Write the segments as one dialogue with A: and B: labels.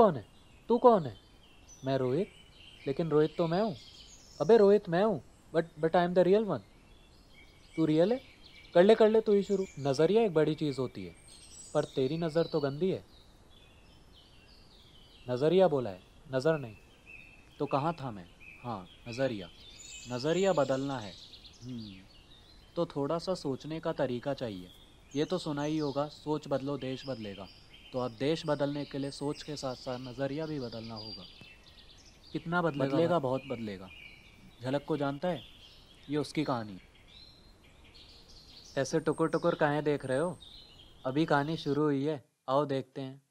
A: कौन है? तू कौन है? मैं रोहित लेकिन रोहित तो मैं हूँ। अबे रोहित मैं हूँ but but I am the real one तू रियल है? कर ले कर ले तू ही शुरू। नज़रिया एक बड़ी चीज़ होती है पर तेरी नज़र तो गंदी है। नज़रिया बोला है नज़र नहीं। तो कहाँ था मैं? हाँ नज़रिया। नज़रिया बदलना है। हम्म, तो थोड़ा सा सोचने का तरीका चाहिए। ये तो सुना ही होगा सोच बदलो देश बदलेगा। तो अब देश बदलने के लिए सोच के साथ साथ नज़रिया भी बदलना होगा। कितना बदलेगा बदलेगा बहुत बदलेगा। झलक को जानता है? ये उसकी कहानी ऐसे टुकुर टुकुर कहें देख रहे हो? अभी कहानी शुरू हुई है आओ देखते हैं।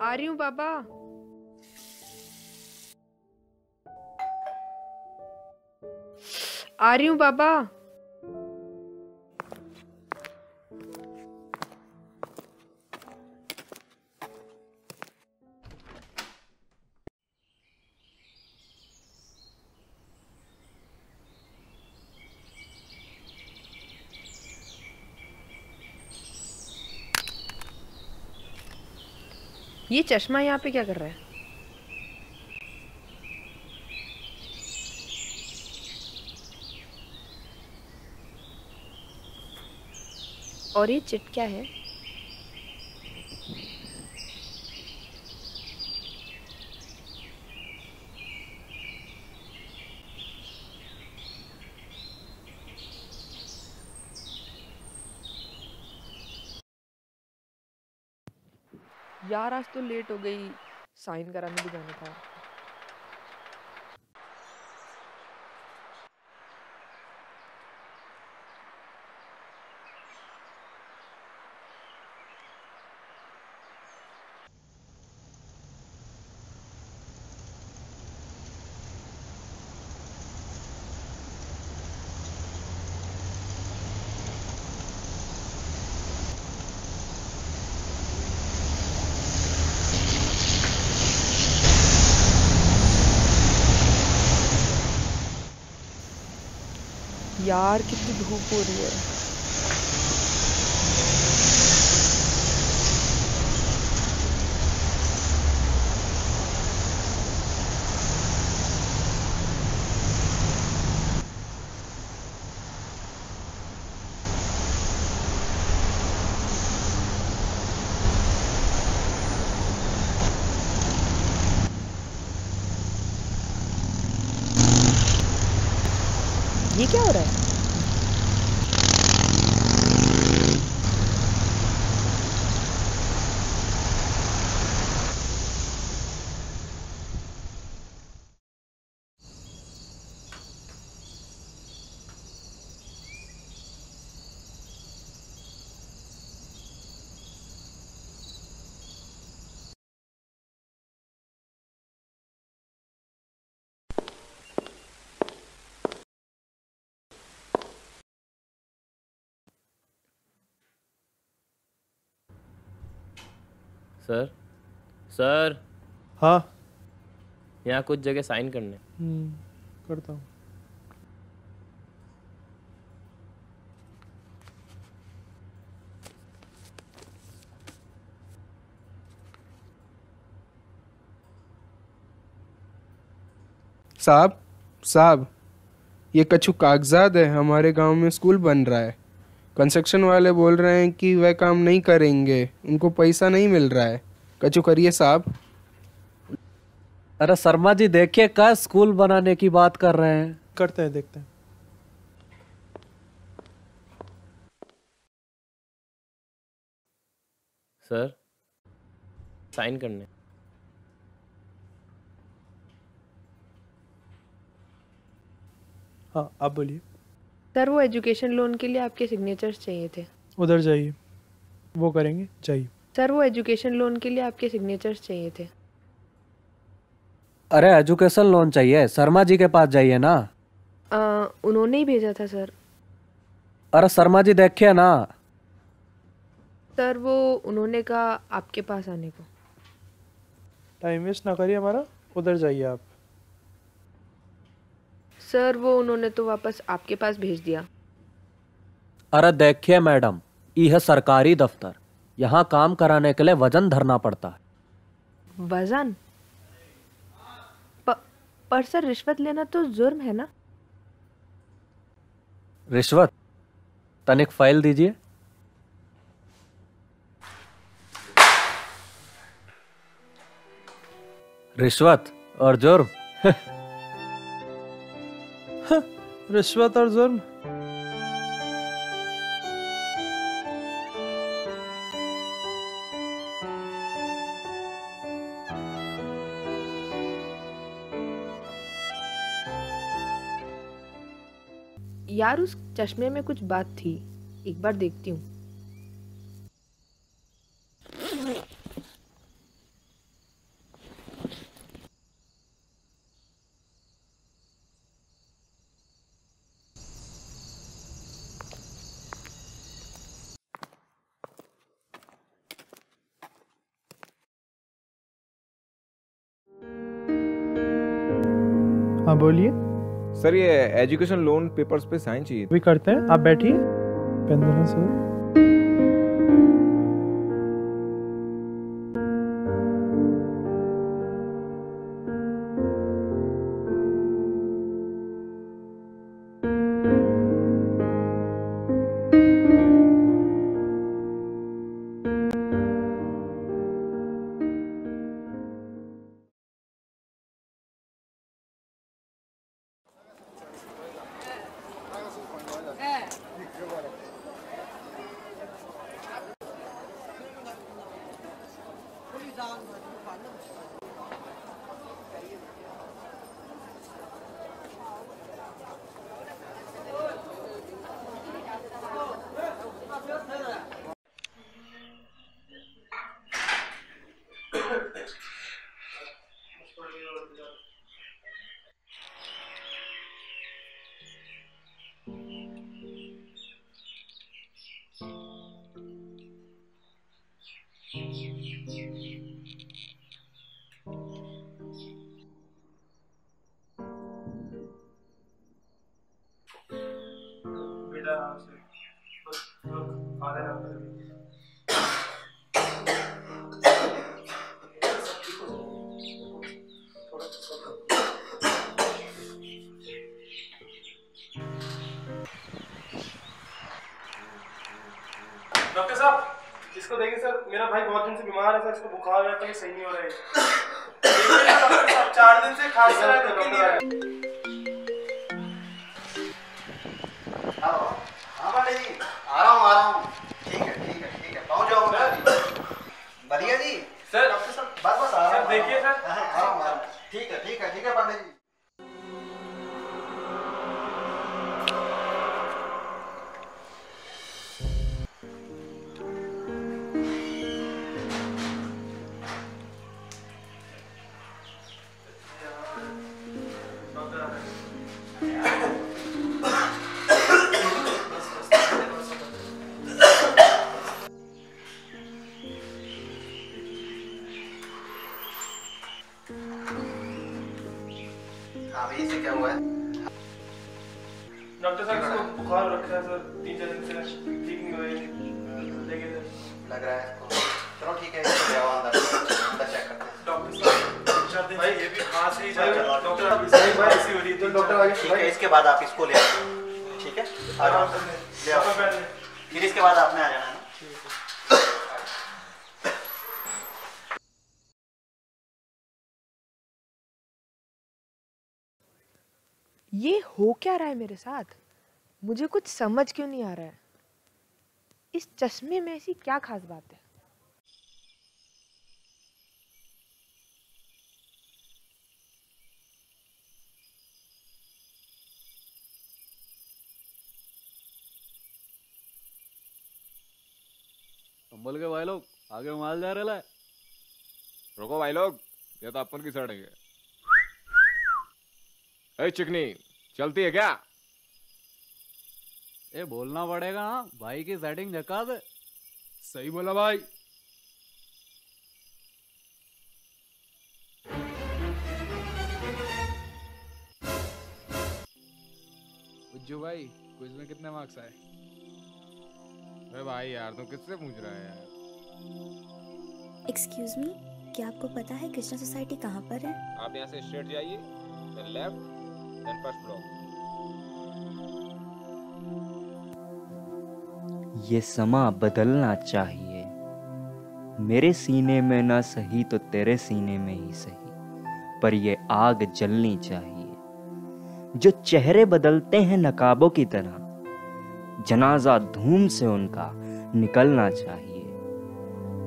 B: आ रही हूँ पापा आ रही हूँ पापा ये चश्मा यहाँ पे क्या कर रहा है? और ये चिट क्या है? यार आज तो लेट हो गई। साइन कराने भी जाना था यार कितनी धूप हो रही है। ये क्या हो रहा है?
C: सर। सर।
D: हाँ।
C: यहाँ कुछ जगह साइन करने।
D: हम्म, करता हूँ। साहब साहब ये कछु कागजात है हमारे गाँव में स्कूल बन रहा है। कंस्ट्रक्शन वाले बोल रहे हैं कि वह काम नहीं करेंगे उनको पैसा नहीं मिल रहा है। कछु करिए साहब।
A: अरे शर्मा जी देखिए क्या स्कूल बनाने की बात कर रहे हैं।
D: करते हैं देखते हैं।
C: सर साइन करने।
E: हाँ आप बोलिए।
B: सर वो एजुकेशन लोन के लिए आपके सिग्नेचर्स चाहिए थे।
E: उधर जाइए। वो करेंगे चाहिए
B: सर वो एजुकेशन लोन के लिए आपके सिग्नेचर्स चाहिए थे।
A: अरे एजुकेशन लोन चाहिए। शर्मा जी के पास जाइए ना।
B: आ, उन्होंने ही भेजा था सर।
A: अरे शर्मा जी देखिए ना।
B: सर वो उन्होंने कहा आपके पास आने को।
E: टाइम वेस्ट ना करिए हमारा। उधर जाइए आप।
B: सर वो उन्होंने तो वापस आपके पास भेज दिया।
A: अरे देखिए मैडम यह सरकारी दफ्तर। यहाँ काम कराने के लिए वज़न धरना पड़ता है।
B: वज़न? प, पर सर रिश्वत लेना तो जुर्म है ना?
A: रिश्वत? तनिक फ़ाइल दीजिए। रिश्वत और जुर्म?
E: रिश्वत और जुर्म।
B: यार उस चश्मे में कुछ बात थी। एक बार देखती हूँ।
E: हाँ बोलिए।
F: सर ये एजुकेशन लोन पेपर्स पे साइन चाहिए
E: अभी करते हैं। आप बैठिए। पंद्रह देना
G: डॉक्टर साहब इसको देखिए सर, मेरा भाई बहुत दिन से बीमार है सर, इसको बुखार रहता है सही नहीं हो रहा है। चार दिन से खांसी रहा है नहीं रहा है
H: आ रहा हूँ, आ रहा हूँ। है ठीक
G: नहीं हो है
H: लग रहा है इसको। चलो ठीक है इसको ले आओ अंदर अंदर चेक करते हैं।
G: डॉक्टर साहब तीन चार दिन से ये भी खांसी जा रहा है डॉक्टर साहब इसकी खांसी हो रही है डॉक्टर आगे
H: ठीक है इसके बाद आप इसको ले आओ। ठीक है? ले आओ। फिर इसके बाद आपने आ जाना है ना?
B: ये हो क्या रहा है मेरे साथ? मुझे कुछ समझ क्यों नहीं आ रहा है? इस चश्मे में ऐसी क्या खास बात है?
I: संभल के भाई लोग, आगे माल जा रहा है
F: रुको भाई लोग, ये तो अपन की सड़क है। चिकनी, चलती है क्या?
I: ए बोलना पड़ेगा। हाँ भाई की सेटिंग झका दे।
D: सही बोला भाई। उज्जू भाई क्विज में कितने मार्क्स आए?
F: अरे भाई यार तुम किससे पूछ रहा है यार?
J: एक्सक्यूज मी क्या आपको पता है कृष्णा सोसाइटी कहाँ पर है?
F: आप यहाँ से स्ट्रेट जाइए then left then first block
K: ये समा बदलना चाहिए। मेरे सीने में ना सही तो तेरे सीने में ही सही, पर ये आग जलनी चाहिए। जो चेहरे बदलते हैं नकाबों की तरह, जनाजा धूम से उनका निकलना चाहिए।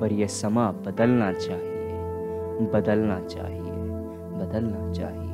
K: पर ये समा बदलना चाहिए बदलना चाहिए बदलना चाहिए।